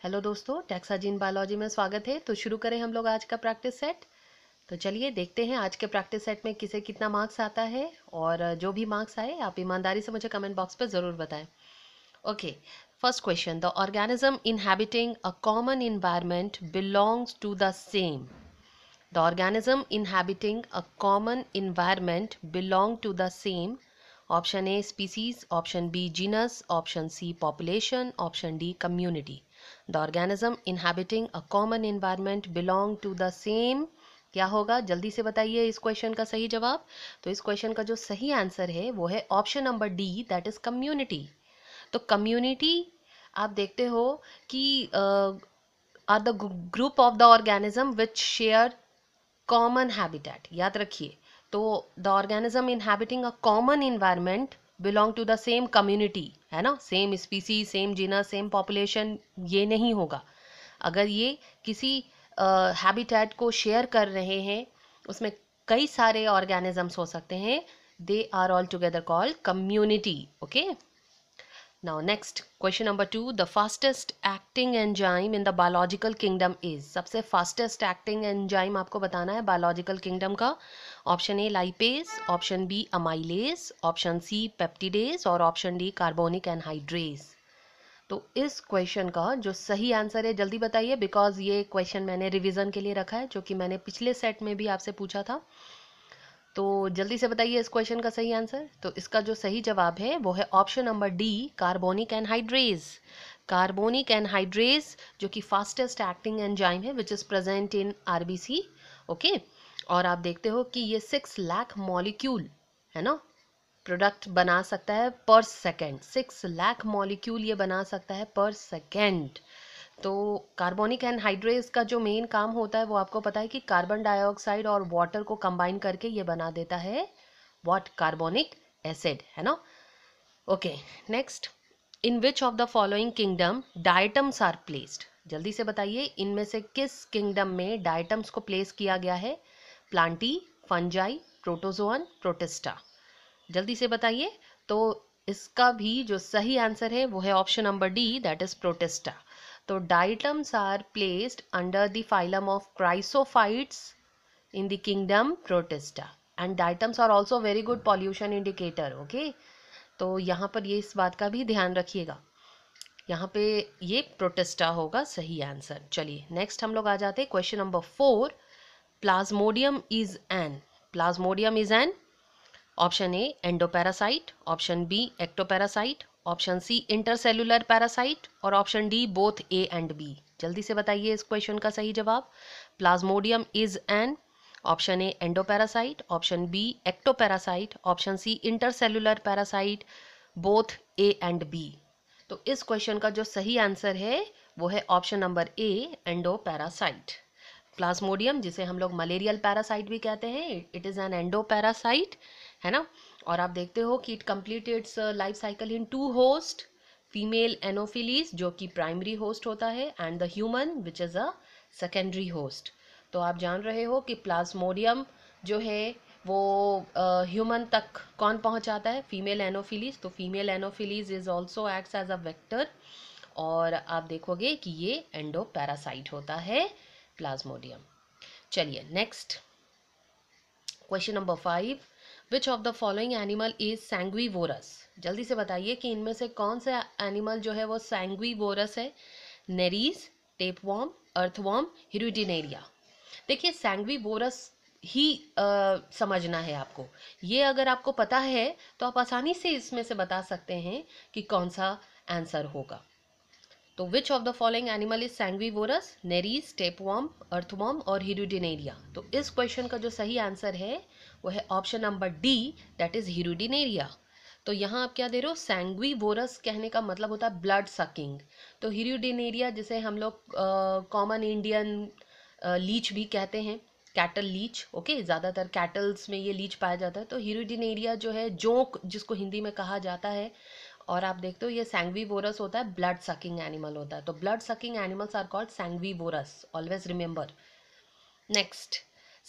Hello दोस्तों, टैक्साजीन biology में स्वागत है। तो शुरू करें हम लोग आज का प्रैक्टिस सेट। तो चलिए देखते हैं आज के प्रैक्टिस सेट में किसे कितना मार्क्स आता है और जो भी मार्क्स आए, आप ईमानदारी से मुझे कमेंट बॉक्स पर ज़रूर बताएँ। Okay, first question, the organism inhabiting a common environment belongs to the same. The organism inhabiting a common environment belong to the same. Option A species, option B genus, option C population, option D community. The organism inhabiting a common environment belong to the same क्या होगा? जल्दी से बताइए इस question का सही जवाब। तो इस क्वेश्चन का जो सही आंसर है, वो है option number D that is community तो कम्युनिटी आप देखते हो कि are the group of the organism which share common habitat याद रखिए तो the organism inhabiting a common environment belong to the same community, है ना? Same species same genus same population, ये नहीं होगा। अगर ये किसी हैबिटेट को शेयर कर रहे हैं, उसमें कई सारे ऑर्गेनिजम्स हो सकते हैं, they are all together called community, okay? Now, next, question number two. The fastest acting enzyme in the biological kingdom is? सबसे fastest acting enzyme आपको बताना है biological kingdom का। Option A lipase option B amylase option C peptidase और option D carbonic anhydrase तो इस question का जो सही आंसर है, जल्दी बताइए बिकॉज़ ये क्वेश्चन मैंने रिवीजन के लिए रखा है, जो कि मैंने पिछले सेट में भी आपसे पूछा था। तो जल्दी से बताइए इस क्वेश्चन का सही आंसर तो इसका जो सही जवाब है, वो है option number D carbonic anhydrase carbonic anhydrase जो कि फास्टेस्ट एक्टिंग एंजाइम है which is present in RBC okay और आप देखते हो कि ये सिक्स लाख मॉलिक्यूल है ना? प्रोडक्ट बना सकता है पर सेकेंड सिक्स लाख मॉलिक्यूल ये बना सकता है पर सेकेंड तो कार्बोनिक एनहाइड्रेज का जो मेन काम होता है, वो आपको पता है कि कार्बन डाइऑक्साइड और वाटर को कंबाइन करके ये बना देता है। वॉट कार्बोनिक एसिड है ना? Okay next in which of the following kingdom diatoms are placed जल्दी से बताइए, इनमें से किस किंगडम में डाइटम्स को प्लेस किया गया है? प्लांटी फंजाई प्रोटोजोअन प्रोटेस्टा जल्दी से बताइए तो इसका भी जो सही आंसर है, वो है option number D that is Protista तो diatoms are placed under the phylum of chrysophytes in the kingdom Protista and diatoms are also very good pollution indicator okay तो यहाँ पर ये इस बात का भी ध्यान रखिएगा। यहाँ पे ये प्रोटेस्टा होगा, सही आंसर चलिए नेक्स्ट हम लोग आ जाते हैं question number four Plasmodium is an Plasmodium is an option A endoparasite option B ectoparasite option C intercellular parasite और option D both A and B जल्दी से बताइए इस क्वेश्चन का सही जवाब। Plasmodium is an option A endoparasite option B ectoparasite option C intercellular parasite both A and B तो इस क्वेश्चन का जो सही आंसर है, वो है option number A endoparasite Plasmodium जिसे हम लोग मलेरियल पैरासाइट भी कहते हैं इट इज़ एन एंडोपैरासाइट है ना? और आप देखते हो कि it complete its life cycle in two host female Anopheles जो कि प्राइमरी होस्ट होता है and the human which is a secondary host तो आप जान रहे हो कि प्लाज्मोडियम जो है वो ह्यूमन uh, तक कौन पहुंचाता है? फीमेल एनोफिलीज तो female Anopheles is also acts as a vector और आप देखोगे कि ये एंडो पैरासाइट होता है प्लाज्मोडियम चलिए next question number five which of the following animal is sanguivorous जल्दी से बताइए कि इनमें से कौन सा एनिमल जो है वो सैंग्वीवोरस है? नेरीज टेपवॉर्म अर्थवॉर्म हिरुडिनेरिया देखिए सैंग्वीवोरस ही आ, समझना है आपको। ये अगर आपको पता है तो आप आसानी से इसमें से बता सकते हैं कि कौन सा आंसर होगा। तो which of the following animal is sanguivorous Nereis tapeworm earthworm और हिरुडिनेरिया तो इस क्वेश्चन का जो सही आंसर है वो है option number D that is Hirudinaria तो यहाँ आप क्या दे रहे हो? सैंग्वी वोरस कहने का मतलब होता है ब्लड सकिंग तो हिरुडिनेरिया जिसे हम लोग कॉमन इंडियन लीच भी कहते हैं कैटल लीच ओके ज़्यादातर कैटल्स में ये लीच पाया जाता है। तो हिरुडिनेरिया जो है, जोंक, जिसको हिंदी में कहा जाता है, और आप देखते हो ये सैंग्वी वोरस होता है ब्लड सकिंग एनिमल होता है। तो blood sucking animals are called sanguivorous always remember next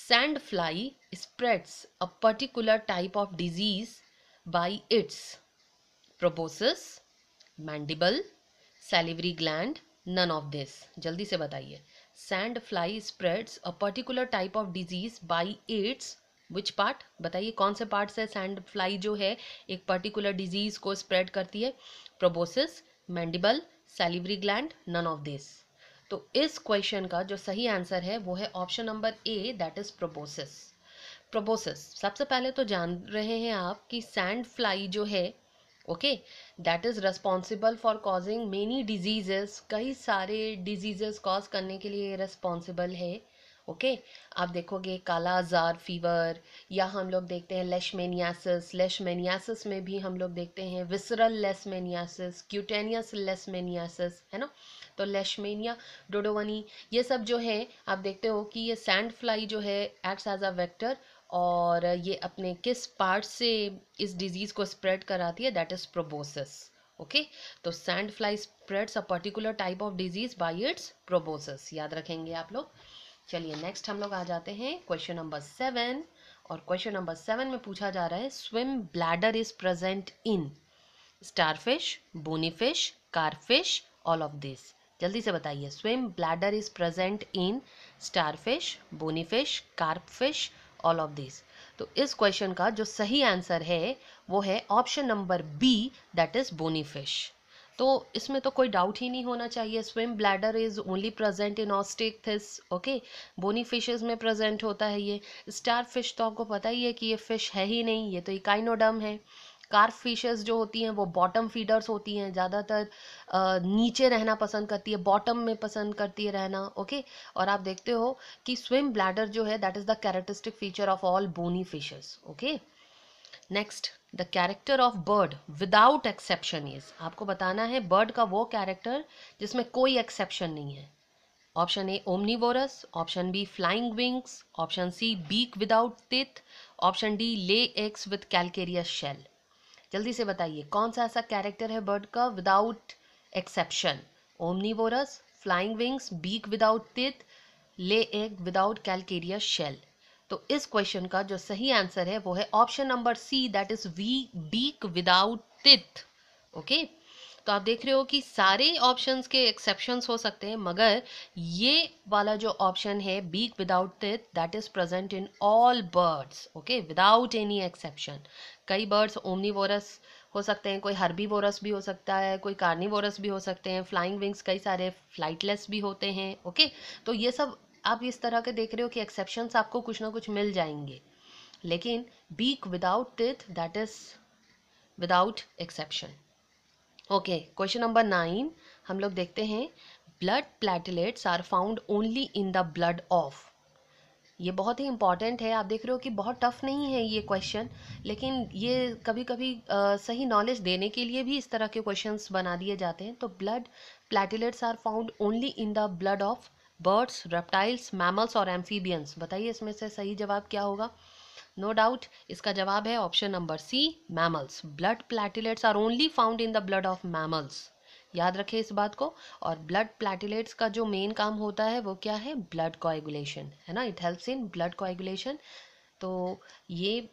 Sand fly spreads a particular type of disease by its proboscis, mandible, salivary gland, none of this जल्दी से बताइए। Sand fly spreads a particular type of disease by its which part बताइए कौन से part से sand fly जो है? एक पर्टिकुलर डिज़ीज़ को स्प्रेड करती है। Proboscis mandible salivary gland none of this तो इस क्वेश्चन का जो सही आंसर है, वो है option number A that is proboscis proboscis सबसे पहले तो जान रहे हैं आप कि सैंड फ्लाई जो है okay that is responsible for causing many diseases कई सारे डिजीजेस कॉज करने के लिए रिस्पॉन्सिबल है। ओके? आप देखोगे काला अजार फीवर, या हम लोग देखते हैं लेशमेनियासिस लेशमेनियासिस में भी हम लोग देखते हैं विसरल लेसमेनियासिस क्यूटेनियस लेसमेनियासिस है ना? तो लेशमेनिया डोडोवनी, ये सब जो है, आप देखते हो कि ये सैंड फ्लाई जो है एक्ट्स एज अ वेक्टर और ये अपने किस पार्ट से इस डिज़ीज़ को स्प्रेड कराती है दैट इज़ प्रोबोसिस ओके? तो sand fly spreads a particular type of disease by its proboscis याद रखेंगे आप लोग। चलिए नेक्स्ट हम लोग आ जाते हैं क्वेश्चन नंबर सेवन और क्वेश्चन नंबर सेवन में पूछा जा रहा है swim bladder is present in starfish bony fish carp fish all of this जल्दी से बताइए swim bladder is present in starfish bony fish carp fish all of this तो इस क्वेश्चन का जो सही आंसर है, वो है option number B that is bony fish तो इसमें तो कोई डाउट ही नहीं होना चाहिए। Swim bladder is only present in Osteichthyes okay bony fishes में प्रेजेंट होता है ये। स्टार फ़िश तो आपको पता ही है कि ये फ़िश है ही नहीं, ये तो इकाइनोडम है। कार्प फिशेस जो होती हैं, वो बॉटम फीडर्स होती हैं। ज़्यादातर नीचे रहना पसंद करती है बॉटम में पसंद करती है रहना ओके और आप देखते हो कि स्विम ब्लैडर जो है that is the characteristic feature of all bony fishes okay next the character of bird without exception is आपको बताना है बर्ड का वो कैरेक्टर जिसमें कोई एक्सेप्शन नहीं है। Option A omnivorous option B flying wings option C beak without teeth option D lay eggs with calcareous shell जल्दी से बताइए, कौन सा ऐसा कैरेक्टर है बर्ड का without exception omnivorous flying wings beak without teeth lay egg without calcareous shell तो इस क्वेश्चन का जो सही आंसर है, वो है option number C that is we beak without teeth okay तो आप देख रहे हो कि सारे ऑप्शंस के एक्सेप्शंस हो सकते हैं, मगर ये वाला जो ऑप्शन है beak without teeth that is present in all birds okay without any exception कई बर्ड्स ओमनीवोरस हो सकते हैं, कोई हर्बीवोरस भी हो सकता है, कोई कार्निवोरस भी हो सकते हैं फ्लाइंग विंग्स कई सारे फ्लाइटलेस भी होते हैं ओके तो ये सब आप इस तरह के देख रहे हो कि एक्सेप्शंस आपको कुछ ना कुछ मिल जाएँगे। लेकिन beak without teeth that is without exception okay question number nine हम लोग देखते हैं blood platelets are found only in the blood of ये बहुत ही इंपॉर्टेंट है आप देख रहे हो कि बहुत टफ नहीं है ये क्वेश्चन लेकिन ये कभी कभी आ, सही नॉलेज देने के लिए भी इस तरह के क्वेश्चंस बना दिए जाते हैं। तो blood platelets are found only in the blood of birds, reptiles, mammals और एम्फीबियंस। बताइए इसमें से सही जवाब क्या होगा? नो no डाउट, इसका जवाब है option number C, mammals. Blood platelets are only found in the blood of mammals. याद रखें इस बात को। और ब्लड प्लेटिलेट्स का जो मेन काम होता है वो क्या है? ब्लड कोएगुलेशन, है ना? It helps in blood coagulation तो ये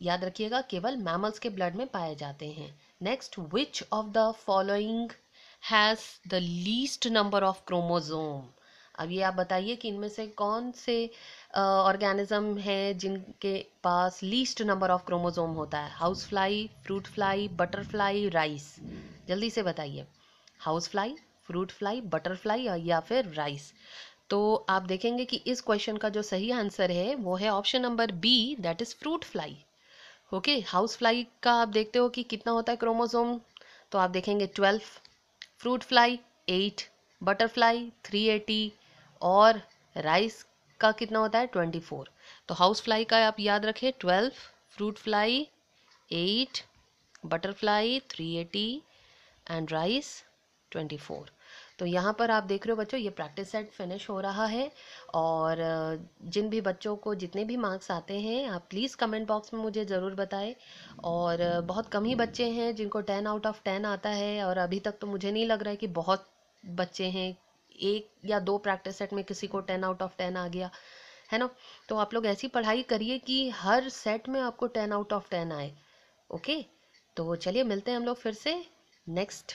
याद रखिएगा, केवल मैमल्स के ब्लड में पाए जाते हैं। Next which of the following has the least number of chromosome अब ये आप बताइए कि इनमें से कौन से ऑर्गेनिज्म हैं जिनके पास लीस्ट नंबर ऑफ़ क्रोमोजोम होता है? House fly fruit fly butterfly rice जल्दी से बताइए। House fly fruit fly butterfly या फिर राइस तो आप देखेंगे कि इस क्वेश्चन का जो सही आंसर है, वो है option number B that is fruit fly okay house fly का आप देखते हो कि कितना होता है क्रोमोसोम तो आप देखेंगे twelve fruit fly eight butterfly three eighty और राइस का कितना होता है? Twenty four. तो हाउस फ्लाई का आप याद रखें, twelve, fruit fly, eight, butterfly, three eighty and rice, twenty four. तो यहाँ पर आप देख रहे हो बच्चों, ये प्रैक्टिस सेट फिनिश हो रहा है और जिन भी बच्चों को जितने भी मार्क्स आते हैं, आप प्लीज़ कमेंट बॉक्स में मुझे ज़रूर बताएँ। और बहुत कम ही बच्चे हैं जिनको टेन आउट ऑफ़ टेन आता है और अभी तक तो मुझे नहीं लग रहा है कि बहुत बच्चे हैं एक या दो प्रैक्टिस सेट में किसी को टेन आउट ऑफ़ टेन आ गया, है ना? तो आप लोग ऐसी पढ़ाई करिए कि हर सेट में आपको टेन आउट ऑफ़ टेन आए ओके तो चलिए मिलते हैं हम लोग फिर से next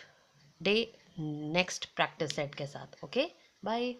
day next practice set के साथ ओके बाय